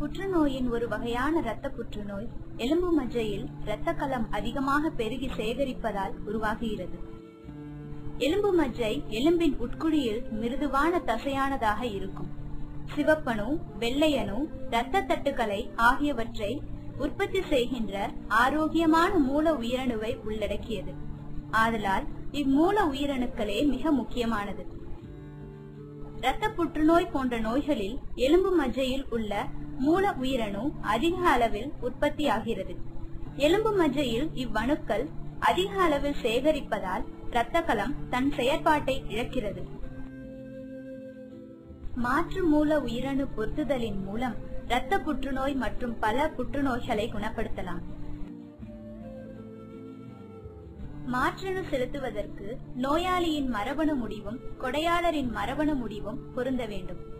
புற்றுநோயின் ஒரு வகையான இரத்த புற்றுநோய் எலும்பு மஜ்ஜையில் இரத்த கலம் அதிகமாக பெருகி சேகரிப்பதால் உருவாகுகிறது எலும்பு மஜ்ஜை எலும்பின் உட்குழியில் மிருதுவான தசையானதாக இருக்கும். சிவப்பணு வெள்ளையணு இரத்த தட்டுக்களை ஆகியவற்றை உற்பத்தி செய்கின்ற ஆரோக்கியமான மூல உயிரணுவை உள்ளடக்கியது. ஆதலால் இம்மூல உயிரணுக்களே மிக முக்கியமானது. இரத்த புற்றுநோய் போன்ற நோய்களில் எலும்பு மஜ்ஜையில் உள்ள மூல உயிரணு அதிக அளவில் உற்பத்தியாகிறது. எலும்பு மஜ்ஜையில் இவ்வணுக்கள் அதிக அளவில் சேகரிப்பதால் இரத்த கலம் தன் செயற்பாட்டை இழக்கிறது. மாற்று மூல உயிரணு பொருத்துதலின் மூலம் இரத்த புற்றுநோய் மற்றும் பல புற்றுநோய்களை குணப்படுத்தலாம். மாற்றணு செலுத்துவதற்கு நோயாளியின் மரபணு முடிவும் கொடையாளரின் மரபணு முடிவும் பொருந்த வேண்டும்.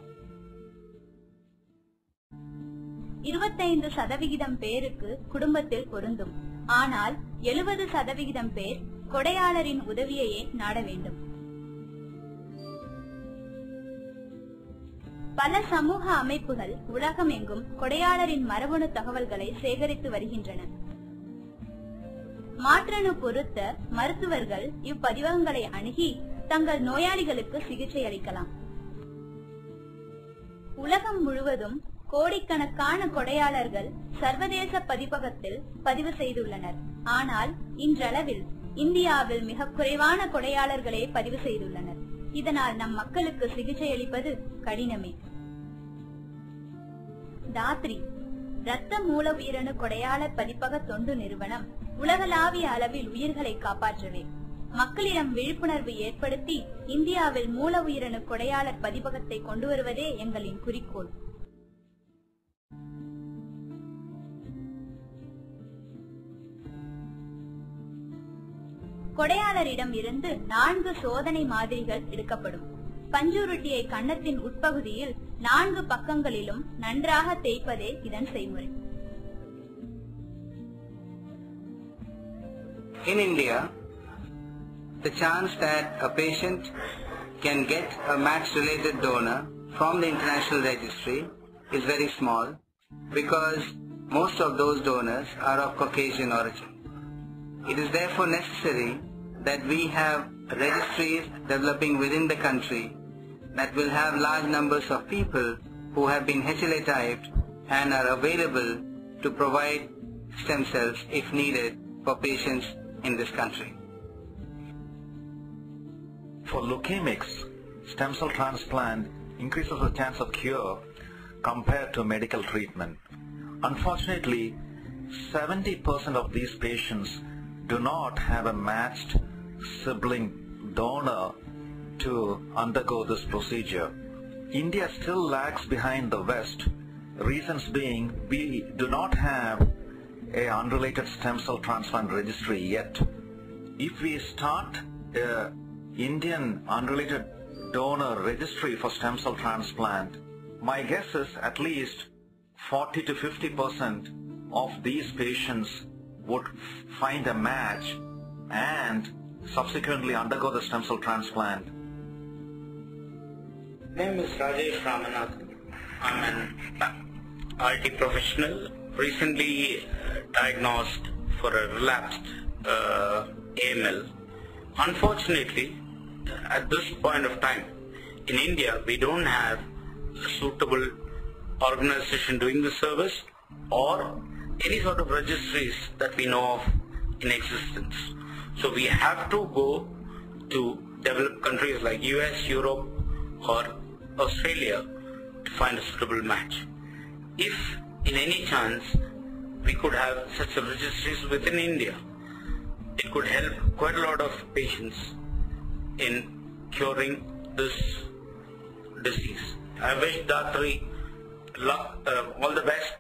இருபத்தைந்து சதவிகிதம் பேருக்கு குடும்பத்தில் பொருந்தும். ஆனால் எழுபது சதவிகிதம் பேர் கொடையாளரின் உதவியையே நாட வேண்டும். பல சமூக அமைப்புகள் உலகமெங்கும் கொடையாளரின் மரபணு தகவல்களை சேகரித்து வருகின்றன. மாற்றணு பொருத்த மருத்துவர்கள் இப்பதிவகங்களை அணுகி தங்கள் நோயாளிகளுக்கு சிகிச்சை அளிக்கலாம். உலகம் முழுவதும் கோடிக்கணக்கான கொடையாளர்கள் சர்வதேச பதிப்பகத்தில் பதிவு செய்துள்ளனர். ஆனால் இன்றளவில் இந்தியாவில் மிக குறைவான கொடையாளர்களே பதிவு செய்துள்ளனர். இதனால் நம் மக்களுக்கு சிகிச்சை அளிப்பது கடினமே. தாத்ரி இரத்த மூல உயிரணு கொடையாளர் பதிப்பக தொண்டு நிறுவனம் உலகளாவிய அளவில் உயிர்களை காப்பாற்றவே. மக்களிடம் விழிப்புணர்வு ஏற்படுத்தி இந்தியாவில் மூல உயிரணு கொடையாளர் பதிப்பகத்தை கொண்டு வருவதே எங்களின் குறிக்கோள். கொடையாளரிடம் இருந்து நான்கு சோதனை மாதிரிகள் எடுக்கப்படும் பஞ்சுருட்டியை கன்னத்தின் உட்பகுதியில் நான்கு பக்கங்களிலும் நன்றாக தேய்ப்பதே இதன் செய்முறை In India, the chance that a patient can get a match-related donor from the international registry is very small because most of those donors are of Caucasian origin. It is therefore necessary that we have registries developing within the country that will have large numbers of people who have been HLA typed and are available to provide stem cells if needed for patients in this country. For leukemics, stem cell transplant increases the chance of cure compared to medical treatment. Unfortunately, 70% of these patients do not have a matched sibling donor to undergo this procedure. India still lags behind the West, reasons being we do not have a unrelated stem cell transplant registry yet. If we start a Indian unrelated donor registry for stem cell transplant, my guess is at least 40 to 50 percent of these patients would find a match and subsequently undergo the stem cell transplant. My name is Rajesh Ramanathan. I'm an RT professional, recently uh, diagnosed for a relapsed uh, AML. Unfortunately, at this point of time, in India, we don't have a suitable organization doing the service or any sort of registries that we know of in existence. So we have to go to developed countries like US, Europe or Australia to find a suitable match. If in any chance we could have such a registries within India, it could help quite a lot of patients in curing this disease. I wish Datri luck, uh, all the best